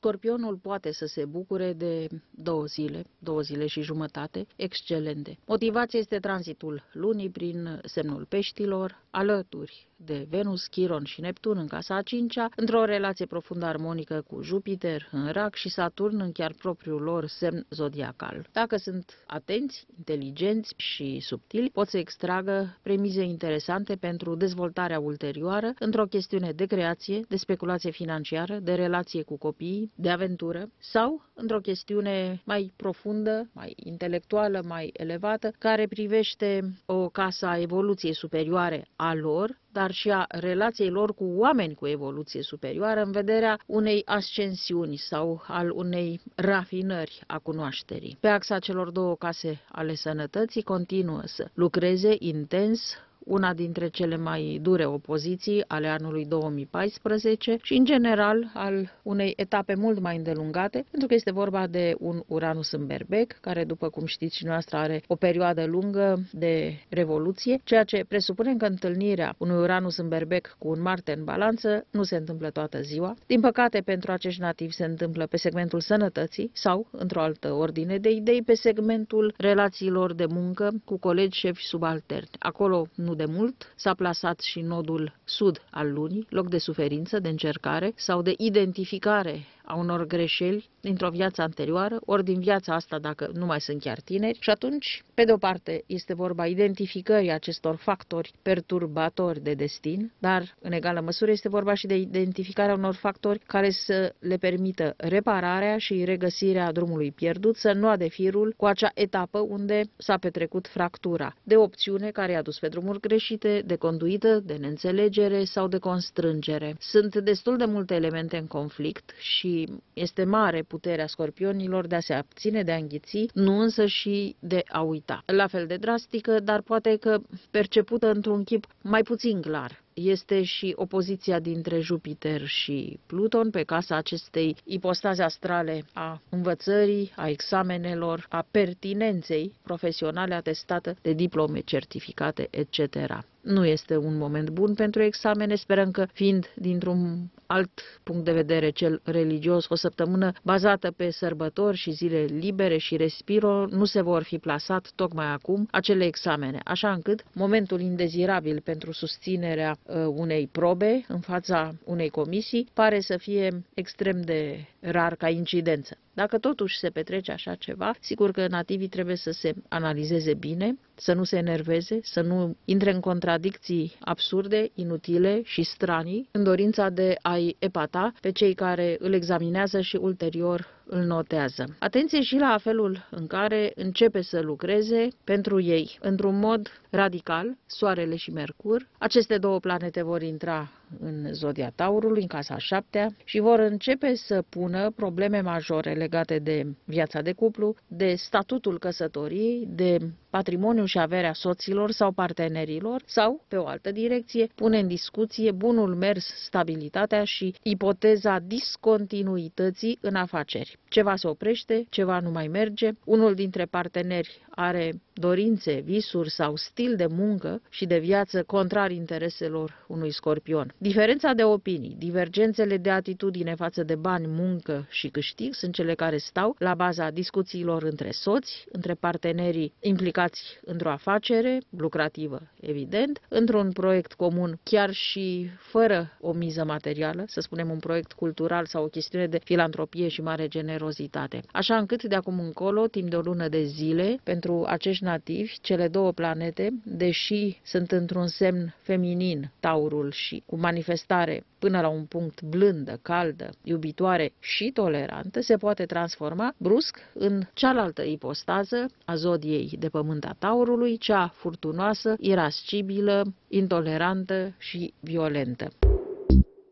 Scorpionul poate să se bucure de două zile, două zile și jumătate, excelente. Motivația este tranzitul lunii prin semnul peștilor, alături de Venus, Chiron și Neptun în casa a cincea, într-o relație profundă armonică cu Jupiter în rac și Saturn în chiar propriul lor semn zodiacal. Dacă sunt atenți, inteligenți și subtili, pot să extragă premize interesante pentru dezvoltarea ulterioară într-o chestiune de creație, de speculație financiară, de relație cu copiii, de aventură sau într-o chestiune mai profundă, mai intelectuală, mai elevată, care privește o casă a evoluției superioare a lor, dar și a relației lor cu oameni cu evoluție superioară în vederea unei ascensiuni sau al unei rafinări a cunoașterii. Pe axa celor două case ale sănătății continuă să lucreze intens una dintre cele mai dure opoziții ale anului 2014 și, în general, al unei etape mult mai îndelungate, pentru că este vorba de un Uranus în berbec, care, după cum știți și noastră, are o perioadă lungă de revoluție, ceea ce presupune că întâlnirea unui Uranus în berbec cu un Marte în balanță nu se întâmplă toată ziua. Din păcate, pentru acești nativi se întâmplă pe segmentul sănătății sau, într-o altă ordine de idei, pe segmentul relațiilor de muncă cu colegi, șefi subalterni. Acolo nu de mult s-a plasat și nodul sud al lunii, loc de suferință, de încercare sau de identificare a unor greșeli dintr-o viață anterioară, ori din viața asta dacă nu mai sunt chiar tineri. Și atunci, pe de o parte, este vorba identificării acestor factori perturbatori de destin, dar în egală măsură este vorba și de identificarea unor factori care să le permită repararea și regăsirea drumului pierdut, să nu de firul cu acea etapă unde s-a petrecut fractura, de opțiune care i-a dus pe drumuri greșite, de conduită, de neînțelegere sau de constrângere. Sunt destul de multe elemente în conflict și este mare puterea scorpionilor de a se abține, de a înghiți, nu însă și de a uita. La fel de drastică, dar poate că percepută într-un chip mai puțin clar este și opoziția dintre Jupiter și Pluton pe casa acestei ipostaze astrale a învățării, a examenelor, a pertinenței profesionale atestată de diplome, certificate, etc. Nu este un moment bun pentru examene, sperăm că fiind dintr-un alt punct de vedere cel religios, o săptămână bazată pe sărbători și zile libere și respiro, nu se vor fi plasat tocmai acum acele examene, așa încât momentul indezirabil pentru susținerea Uh, unei probe în fața unei comisii pare să fie extrem de rar ca incidență. Dacă totuși se petrece așa ceva, sigur că nativii trebuie să se analizeze bine, să nu se enerveze, să nu intre în contradicții absurde, inutile și stranii, în dorința de a-i epata pe cei care îl examinează și ulterior îl notează. Atenție și la felul în care începe să lucreze pentru ei. Într-un mod radical, Soarele și Mercur, aceste două planete vor intra în zodia Taurului, în casa șaptea, și vor începe să pună probleme majore legate de viața de cuplu, de statutul căsătoriei, de patrimoniul și averea soților sau partenerilor, sau, pe o altă direcție, pune în discuție bunul mers, stabilitatea și ipoteza discontinuității în afaceri. Ceva se oprește, ceva nu mai merge, unul dintre parteneri are dorințe, visuri sau stil de muncă și de viață contrar intereselor unui scorpion. Diferența de opinii, divergențele de atitudine față de bani, muncă și câștig sunt cele care stau la baza discuțiilor între soți, între partenerii implicați într-o afacere lucrativă, evident, într-un proiect comun, chiar și fără o miză materială, să spunem un proiect cultural sau o chestiune de filantropie și mare generozitate. Așa încât de acum încolo, timp de o lună de zile, pentru acești nativi, cele două planete, deși sunt într-un semn feminin, taurul și cu manifestare până la un punct blândă, caldă, iubitoare și tolerantă, se poate transforma brusc în cealaltă ipostază a zodiei de pământ a taurului, cea furtunoasă, irascibilă, intolerantă și violentă.